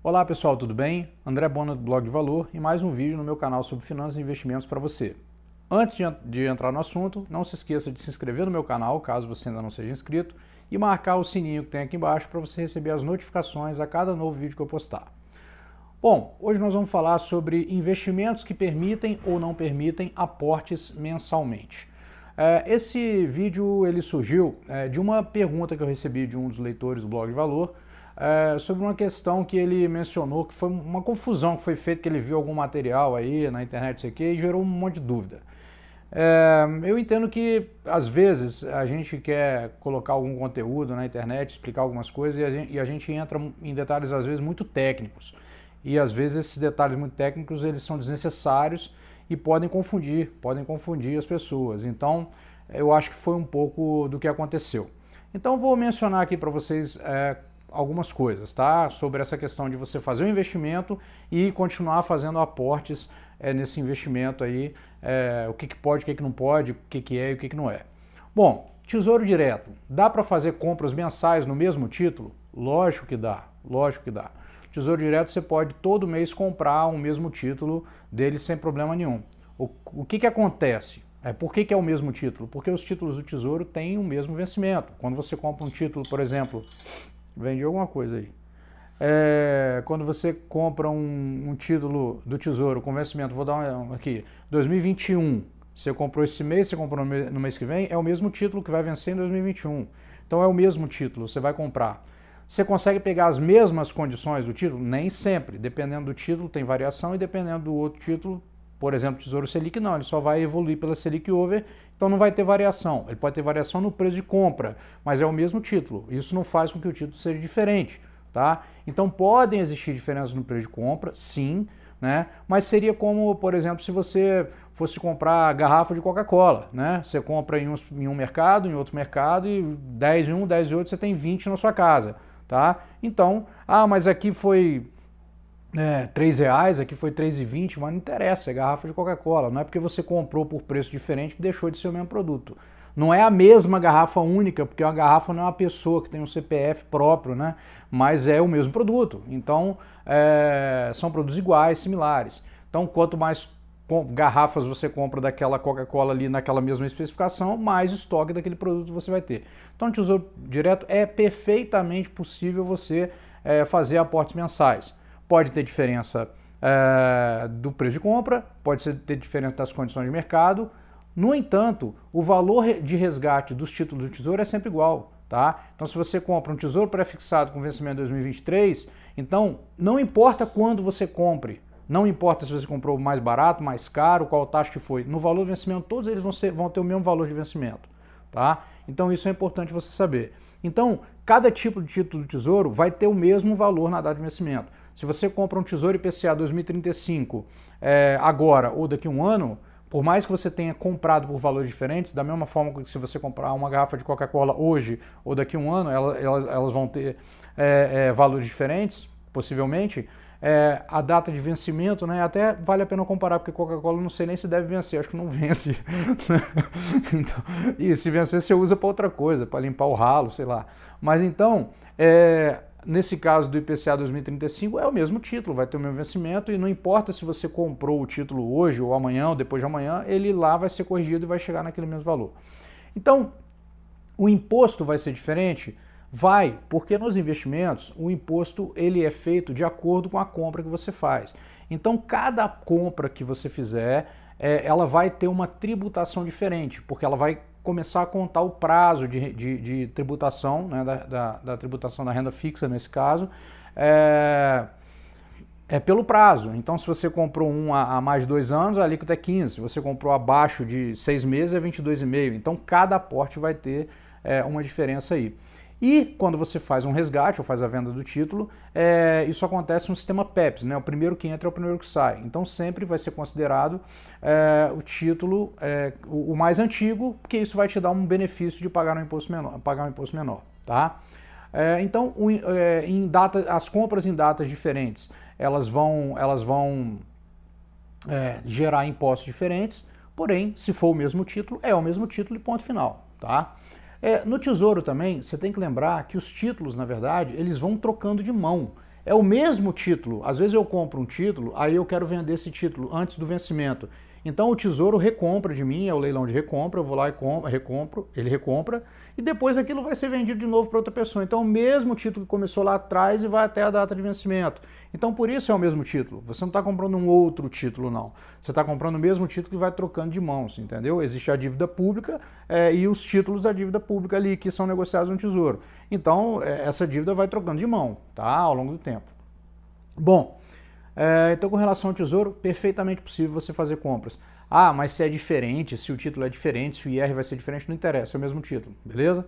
Olá pessoal, tudo bem? André Bona do Blog de Valor e mais um vídeo no meu canal sobre finanças e investimentos para você. Antes de, entrar no assunto, não se esqueça de se inscrever no meu canal, caso você ainda não seja inscrito, e marcar o sininho que tem aqui embaixo para você receber as notificações a cada novo vídeo que eu postar. Bom, hoje nós vamos falar sobre investimentos que permitem ou não permitem aportes mensalmente. É, esse vídeo ele surgiu é, de uma pergunta que eu recebi de um dos leitores do Blog de Valor, é, sobre uma questão que ele mencionou, que foi uma confusão que foi feita, que ele viu algum material aí na internet, sei que, e gerou um monte de dúvida. É, eu entendo que às vezes a gente quer colocar algum conteúdo na internet, explicar algumas coisas e a, gente, e a gente, entra em detalhes às vezes muito técnicos. E às vezes esses detalhes muito técnicos eles são desnecessários e podem confundir, podem confundir as pessoas. Então eu acho que foi um pouco do que aconteceu. Então vou mencionar aqui para vocês é, algumas coisas, tá? Sobre essa questão de você fazer um investimento e continuar fazendo aportes é, nesse investimento aí, é, o que, que pode, o que, que não pode, o que, que é e o que, que não é. Bom, Tesouro Direto, dá para fazer compras mensais no mesmo título? Lógico que dá, lógico que dá. Tesouro Direto você pode todo mês comprar o um mesmo título dele sem problema nenhum. O, o que, que acontece? É, por que, que é o mesmo título? Porque os títulos do Tesouro têm o mesmo vencimento. Quando você compra um título, por exemplo, Vendi alguma coisa aí. É, quando você compra um, um, título do Tesouro com vencimento, vou dar um aqui, 2021, você comprou esse mês, você comprou no mês que vem, é o mesmo título que vai vencer em 2021. Então é o mesmo título, você vai comprar. Você consegue pegar as mesmas condições do título? Nem sempre. Dependendo do título tem variação e dependendo do outro título, por exemplo, Tesouro Selic, não, ele só vai evoluir pela Selic Over então não vai ter variação. Ele pode ter variação no preço de compra, mas é o mesmo título. Isso não faz com que o título seja diferente, tá? Então podem existir diferenças no preço de compra, sim, né? Mas seria como, por exemplo, se você fosse comprar garrafa de Coca-Cola, né? Você compra em um, em um mercado, em outro mercado e 10 em um, 10 em outro, você tem 20 na sua casa, tá? Então, ah, mas aqui foi é, 3 reais, aqui foi 3,20, mas não interessa, é garrafa de Coca-Cola. Não é porque você comprou por preço diferente que deixou de ser o mesmo produto. Não é a mesma garrafa única, porque uma garrafa não é uma pessoa que tem um CPF próprio, né? Mas é o mesmo produto. Então, é, são produtos iguais, similares. Então, quanto mais garrafas você compra daquela Coca-Cola ali naquela mesma especificação, mais estoque daquele produto você vai ter. Então, Tesouro Direto é perfeitamente possível você é, fazer aportes mensais. Pode ter diferença é, do preço de compra, pode ter diferença das condições de mercado. No entanto, o valor de resgate dos títulos do Tesouro é sempre igual. Tá? Então, se você compra um Tesouro pré-fixado com vencimento em 2023, então não importa quando você compre, não importa se você comprou mais barato, mais caro, qual taxa que foi, no valor de vencimento, todos eles vão, ser, vão ter o mesmo valor de vencimento. Tá? Então, isso é importante você saber. Então, cada tipo de título do Tesouro vai ter o mesmo valor na data de vencimento. Se você compra um Tesouro IPCA 2035 é, agora ou daqui a um ano, por mais que você tenha comprado por valores diferentes, da mesma forma que se você comprar uma garrafa de Coca-Cola hoje ou daqui a um ano, elas, elas vão ter é, é, valores diferentes, possivelmente. É, a data de vencimento, né? Até vale a pena comparar, porque Coca-Cola não sei nem se deve vencer, acho que não vence. Né? então, e se vencer, você usa para outra coisa, para limpar o ralo, sei lá. Mas então, é, Nesse caso do IPCA 2035 é o mesmo título, vai ter o mesmo vencimento e não importa se você comprou o título hoje ou amanhã ou depois de amanhã, ele lá vai ser corrigido e vai chegar naquele mesmo valor. Então, o imposto vai ser diferente? Vai, porque nos investimentos o imposto ele é feito de acordo com a compra que você faz. Então, cada compra que você fizer, é, ela vai ter uma tributação diferente, porque ela vai começar a contar o prazo de, de, de tributação, né, da, da, da, tributação da renda fixa nesse caso, é, é, pelo prazo. Então, se você comprou um há, mais de dois anos, a alíquota é 15. Se você comprou abaixo de seis meses, é 22,5. Então, cada aporte vai ter é, uma diferença aí. E quando você faz um resgate ou faz a venda do título, é, isso acontece no sistema PEPS, né? O primeiro que entra é o primeiro que sai. Então sempre vai ser considerado é, o título é, o, mais antigo, porque isso vai te dar um benefício de pagar um imposto menor, pagar um imposto menor, tá? É, então, o, é, em data, as compras em datas diferentes, elas vão, elas vão é, gerar impostos diferentes. Porém, se for o mesmo título, é o mesmo título e ponto final, tá? É, no Tesouro também, você tem que lembrar que os títulos, na verdade, eles vão trocando de mão. é o mesmo título. Às vezes eu compro um título, aí eu quero vender esse título antes do vencimento. Então o tesouro recompra de mim, é o leilão de recompra, eu vou lá e compro, recompro, ele recompra, e depois aquilo vai ser vendido de novo para outra pessoa. Então o mesmo título que começou lá atrás e vai até a data de vencimento. Então por isso é o mesmo título. Você não está comprando um outro título, não. Você está comprando o mesmo título que vai trocando de mãos, entendeu? Existe a dívida pública é, e os títulos da dívida pública ali que são negociados no tesouro. Então é, essa dívida vai trocando de mão, tá? Ao longo do tempo. Bom, é, então, com relação ao tesouro, perfeitamente possível você fazer compras. Ah, mas se é diferente, se o título é diferente, se o IR vai ser diferente, não interessa, é o mesmo título, beleza?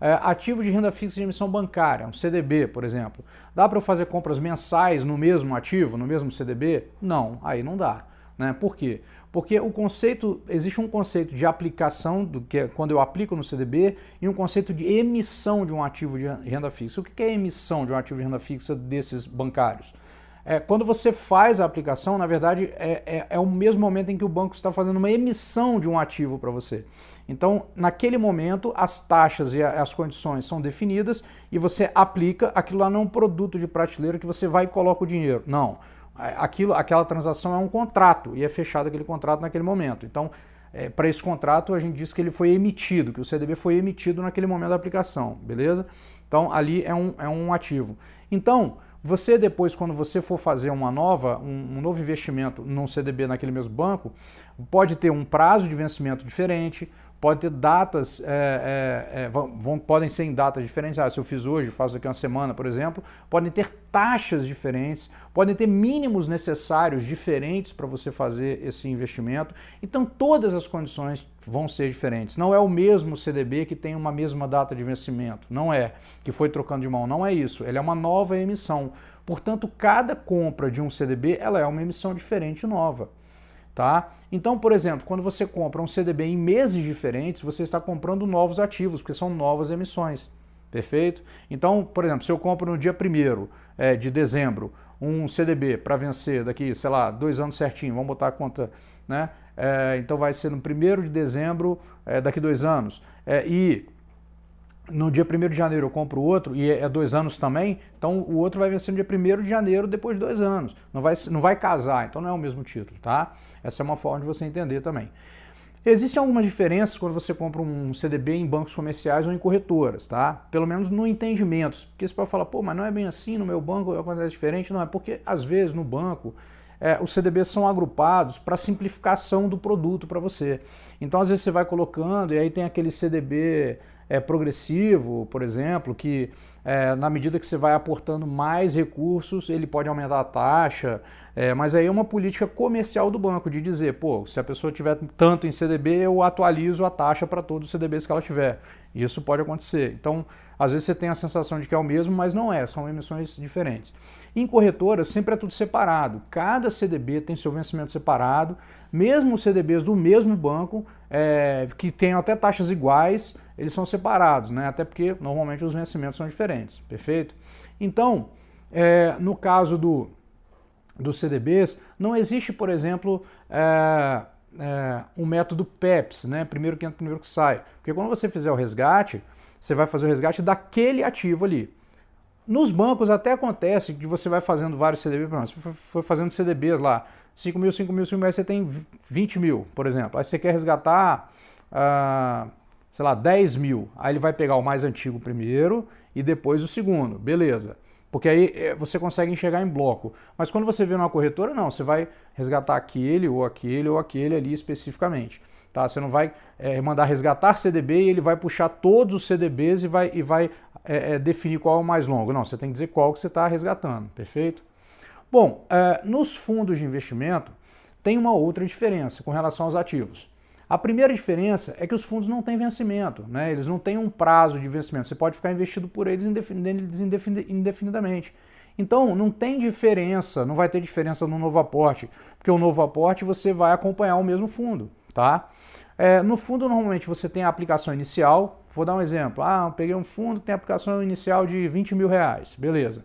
É, ativo de renda fixa de emissão bancária, um CDB, por exemplo. Dá para eu fazer compras mensais no mesmo ativo, no mesmo CDB? Não, aí não dá. Né? Por quê? Porque o conceito, existe um conceito de aplicação, do que é quando eu aplico no CDB, e um conceito de emissão de um ativo de renda fixa. O que é emissão de um ativo de renda fixa desses bancários? É, quando você faz a aplicação, na verdade, é, é, é, o mesmo momento em que o banco está fazendo uma emissão de um ativo para você. Então, naquele momento, as taxas e as condições são definidas e você aplica. Aquilo lá não é um produto de prateleira que você vai e coloca o dinheiro. Não. É, aquilo, aquela transação é um contrato e é fechado aquele contrato naquele momento. Então, é, para esse contrato, a gente diz que ele foi emitido, que o CDB foi emitido naquele momento da aplicação, beleza? Então, ali é um, é um ativo. Então, você depois, quando você for fazer uma nova, um, um novo investimento num CDB naquele mesmo banco, pode ter um prazo de vencimento diferente, pode ter datas, é, é, é, vão, podem ser em datas diferentes. Ah, se eu fiz hoje, faço daqui uma semana, por exemplo, podem ter taxas diferentes, podem ter mínimos necessários diferentes para você fazer esse investimento. Então, todas as condições vão ser diferentes. Não é o mesmo CDB que tem uma mesma data de vencimento, não é, que foi trocando de mão, não é isso. Ele é uma nova emissão. Portanto, cada compra de um CDB, ela é uma emissão diferente nova. Tá? Então, por exemplo, quando você compra um CDB em meses diferentes, você está comprando novos ativos, porque são novas emissões. Perfeito? Então, por exemplo, se eu compro no dia 1 é, de dezembro um CDB para vencer daqui, sei lá, dois anos certinho, vamos botar a conta, né? É, então vai ser no 1 de dezembro, é, daqui dois anos. É, e no dia 1 de janeiro eu compro outro, e é, é dois anos também, então o outro vai vencer no dia 1 de janeiro depois de dois anos. Não vai, não vai casar, então não é o mesmo título, tá? Essa é uma forma de você entender também. Existem algumas diferenças quando você compra um CDB em bancos comerciais ou em corretoras, tá? Pelo menos no entendimento. Porque você pode falar, pô, mas não é bem assim, no meu banco acontece diferente. Não, é porque às vezes no banco é, os CDBs são agrupados para simplificação do produto para você. Então às vezes você vai colocando e aí tem aquele CDB é, progressivo, por exemplo, que é, na medida que você vai aportando mais recursos, ele pode aumentar a taxa, é, mas aí é uma política comercial do banco de dizer, pô, se a pessoa tiver tanto em CDB, eu atualizo a taxa para todos os CDBs que ela tiver. Isso pode acontecer. Então, às vezes você tem a sensação de que é o mesmo, mas não é, são emissões diferentes. Em corretoras, sempre é tudo separado. Cada CDB tem seu vencimento separado, mesmo os CDBs do mesmo banco, é, que tenham até taxas iguais, eles são separados, né? até porque normalmente os vencimentos são diferentes, perfeito? Então, é, no caso do, dos CDBs, não existe, por exemplo, é, é, um método PEPS, né? primeiro que entra, primeiro que sai. Porque quando você fizer o resgate, você vai fazer o resgate daquele ativo ali. Nos bancos até acontece que você vai fazendo vários CDBs, você foi fazendo CDBs lá, 5 mil, 5 mil, 5 mil, aí você tem 20 mil, por exemplo. Aí você quer resgatar, uh, sei lá, 10 mil. Aí ele vai pegar o mais antigo primeiro e depois o segundo, beleza. Porque aí eh, você consegue enxergar em bloco. Mas quando você vê numa corretora, não, você vai resgatar aquele ou aquele ou aquele ali especificamente. Tá? Você não vai é, mandar resgatar CDB e ele vai puxar todos os CDBs e vai, e vai é, é, definir qual é o mais longo. Não, você tem que dizer qual que você está resgatando, perfeito? Bom, nos fundos de investimento tem uma outra diferença com relação aos ativos. A primeira diferença é que os fundos não têm vencimento, né? eles não têm um prazo de vencimento, você pode ficar investido por eles indefinidamente. Então, não tem diferença, não vai ter diferença no novo aporte, porque o novo aporte você vai acompanhar o mesmo fundo, tá? É, no fundo, normalmente você tem a aplicação inicial. Vou dar um exemplo. Ah, peguei um fundo que tem aplicação inicial de 20 mil reais. Beleza.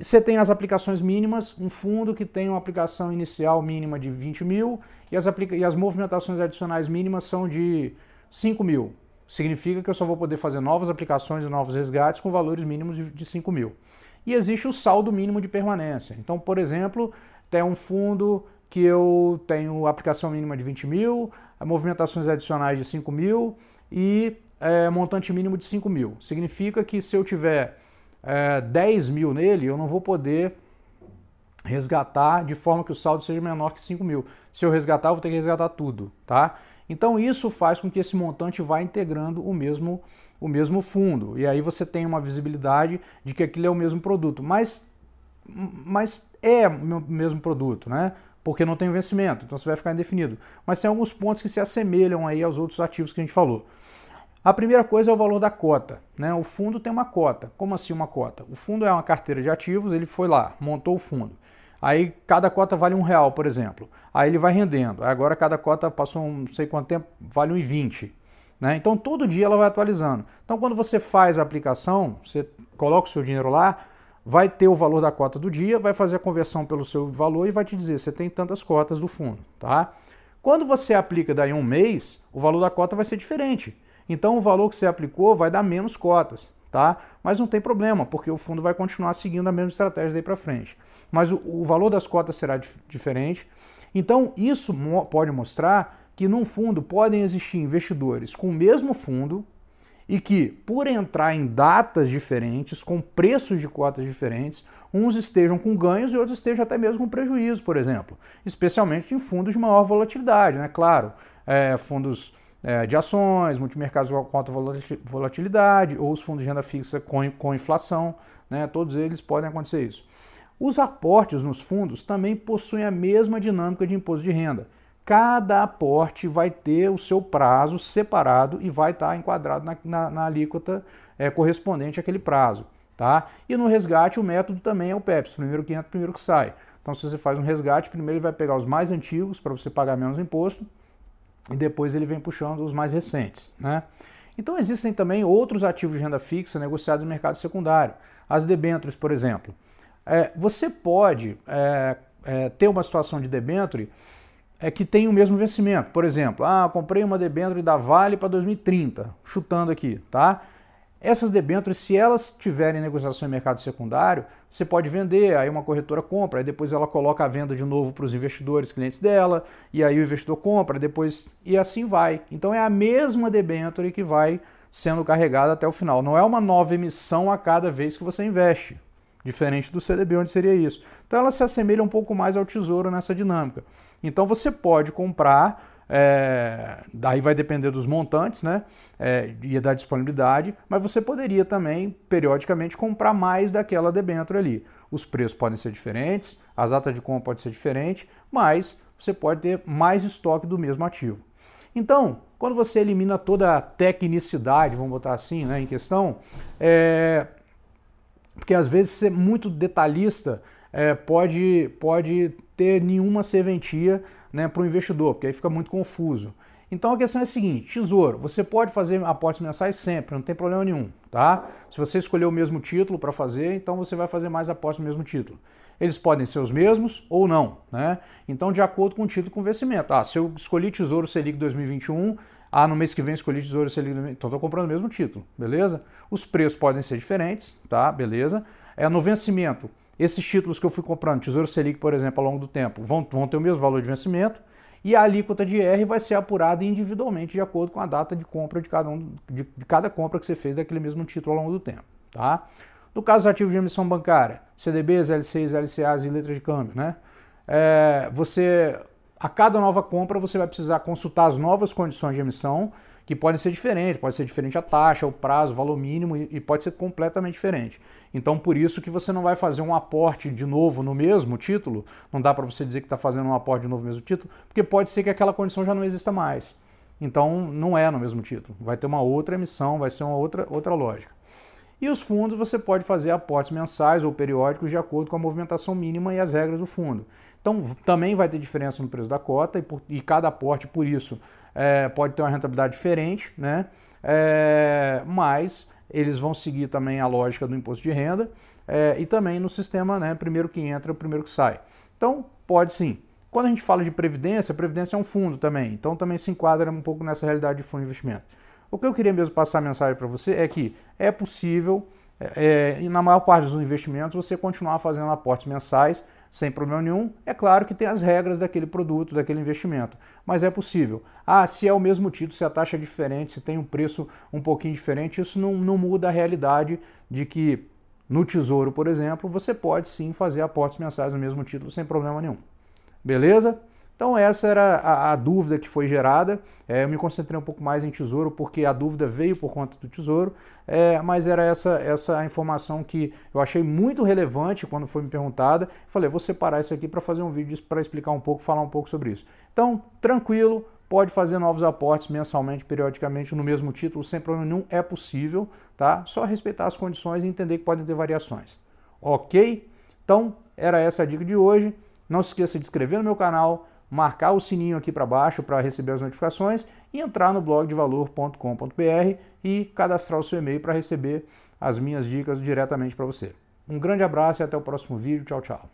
Você tem as aplicações mínimas, um fundo que tem uma aplicação inicial mínima de 20 mil e as, e as movimentações adicionais mínimas são de 5 mil. Significa que eu só vou poder fazer novas aplicações e novos resgates com valores mínimos de, de 5 mil. e existe o saldo mínimo de permanência. Então, por exemplo, tem um fundo que eu tenho aplicação mínima de 20 mil, movimentações adicionais de 5 mil e é, montante mínimo de 5 mil. Significa que se eu tiver é, 10 mil nele, eu não vou poder resgatar de forma que o saldo seja menor que 5 mil. Se eu resgatar, eu vou ter que resgatar tudo, tá? Então isso faz com que esse montante vá integrando o mesmo, o mesmo fundo. E aí você tem uma visibilidade de que aquilo é o mesmo produto. Mas, mas é o mesmo produto, né? Porque não tem vencimento, então você vai ficar indefinido. Mas tem alguns pontos que se assemelham aí aos outros ativos que a gente falou. A primeira coisa é o valor da cota. Né? O fundo tem uma cota. Como assim uma cota? O fundo é uma carteira de ativos, ele foi lá, montou o fundo. Aí cada cota vale um real, por exemplo. Aí ele vai rendendo. Agora cada cota passou um, não sei quanto tempo, vale 1,20. Né? Então todo dia ela vai atualizando. Então quando você faz a aplicação, você coloca o seu dinheiro lá, vai ter o valor da cota do dia, vai fazer a conversão pelo seu valor e vai te dizer, você tem tantas cotas do fundo. Tá? Quando você aplica daí um mês, o valor da cota vai ser diferente. Então o valor que você aplicou vai dar menos cotas, tá? Mas não tem problema, porque o fundo vai continuar seguindo a mesma estratégia daí para frente. Mas o, o, valor das cotas será dif diferente. Então isso mo pode mostrar que num fundo podem existir investidores com o mesmo fundo e que, por entrar em datas diferentes, com preços de cotas diferentes, uns estejam com ganhos e outros estejam até mesmo com prejuízo, por exemplo. Especialmente em fundos de maior volatilidade, né? Claro, é, fundos é, de ações, multimercados com alta volatilidade, ou os fundos de renda fixa com, com inflação, né, todos eles podem acontecer isso. Os aportes nos fundos também possuem a mesma dinâmica de imposto de renda. Cada aporte vai ter o seu prazo separado e vai estar enquadrado na, na, na alíquota é, correspondente àquele prazo. Tá? E no resgate o método também é o PEPS, primeiro que entra, primeiro que sai. Então se você faz um resgate, primeiro ele vai pegar os mais antigos para você pagar menos imposto, e depois ele vem puxando os mais recentes. Né? Então existem também outros ativos de renda fixa negociados no mercado secundário. As debêntures, por exemplo. É, você pode é, é, ter uma situação de debênture é, que tem o mesmo vencimento. Por exemplo, ah, comprei uma debênture da Vale para 2030, chutando aqui, tá? Essas debêntures, se elas tiverem negociação em mercado secundário, você pode vender, aí uma corretora compra, aí depois ela coloca a venda de novo para os investidores, clientes dela, e aí o investidor compra, depois e assim vai. Então é a mesma debênture que vai sendo carregada até o final. Não é uma nova emissão a cada vez que você investe, diferente do CDB, onde seria isso. Então ela se assemelha um pouco mais ao tesouro nessa dinâmica. Então você pode comprar é, daí vai depender dos montantes né, é, e da disponibilidade, mas você poderia também, periodicamente, comprar mais daquela debênture ali. Os preços podem ser diferentes, as datas de compra podem ser diferentes, mas você pode ter mais estoque do mesmo ativo. Então, quando você elimina toda a tecnicidade, vamos botar assim, né, em questão, é, porque às vezes ser muito detalhista é, pode, pode ter nenhuma serventia né, para o investidor, porque aí fica muito confuso. Então a questão é a seguinte: tesouro, você pode fazer aportes mensais sempre, não tem problema nenhum, tá? Se você escolher o mesmo título para fazer, então você vai fazer mais aportes no mesmo título. Eles podem ser os mesmos ou não, né? Então, de acordo com o título com vencimento. Ah, se eu escolhi Tesouro Selic 2021, ah, no mês que vem escolhi Tesouro Selic, então estou comprando o mesmo título, beleza? Os preços podem ser diferentes, tá? Beleza? É no vencimento. Esses títulos que eu fui comprando, Tesouro Selic, por exemplo, ao longo do tempo, vão, vão ter o mesmo valor de vencimento e a alíquota de IR vai ser apurada individualmente de acordo com a data de compra de cada, um, de, de cada compra que você fez daquele mesmo título ao longo do tempo. Tá? No caso dos ativos de emissão bancária, CDBs, LCs, LCAs e letras de câmbio, né? É, você, a cada nova compra, você vai precisar consultar as novas condições de emissão que podem ser diferentes, pode ser diferente a taxa, o prazo, o valor mínimo e, pode ser completamente diferente. Então, por isso que você não vai fazer um aporte de novo no mesmo título, não dá para você dizer que está fazendo um aporte de novo no mesmo título, porque pode ser que aquela condição já não exista mais. Então, não é no mesmo título, vai ter uma outra emissão, vai ser uma outra, outra lógica. E os fundos você pode fazer aportes mensais ou periódicos de acordo com a movimentação mínima e as regras do fundo. Então, também vai ter diferença no preço da cota e, por, e cada aporte, por isso, é, pode ter uma rentabilidade diferente, né? É, mas eles vão seguir também a lógica do imposto de renda é, e também no sistema, né? Primeiro que entra, primeiro que sai. Então, pode sim. Quando a gente fala de previdência, previdência é um fundo também, então também se enquadra um pouco nessa realidade de fundo de investimento. O que eu queria mesmo passar a mensagem para você é que é possível é, e na maior parte dos investimentos você continuar fazendo aportes mensais sem problema nenhum. É claro que tem as regras daquele produto, daquele investimento, mas é possível. Ah, se é o mesmo título, se a taxa é diferente, se tem um preço um pouquinho diferente, isso não, não muda a realidade de que no Tesouro, por exemplo, você pode sim fazer aportes mensais no mesmo título sem problema nenhum. Beleza? Então essa era a, a dúvida que foi gerada. É, eu me concentrei um pouco mais em tesouro porque a dúvida veio por conta do tesouro, é, mas era essa, essa informação que eu achei muito relevante quando foi me perguntada. Falei, vou separar isso aqui para fazer um vídeo para explicar um pouco, falar um pouco sobre isso. Então, tranquilo, pode fazer novos aportes mensalmente, periodicamente, no mesmo título, sem problema nenhum, é possível, tá? Só respeitar as condições e entender que podem ter variações. Ok? Então, era essa a dica de hoje. Não se esqueça de inscrever no meu canal, marcar o sininho aqui para baixo para receber as notificações e entrar no blogdevalor.com.br e cadastrar o seu e-mail para receber as minhas dicas diretamente para você. Um grande abraço e até o próximo vídeo. Tchau, tchau.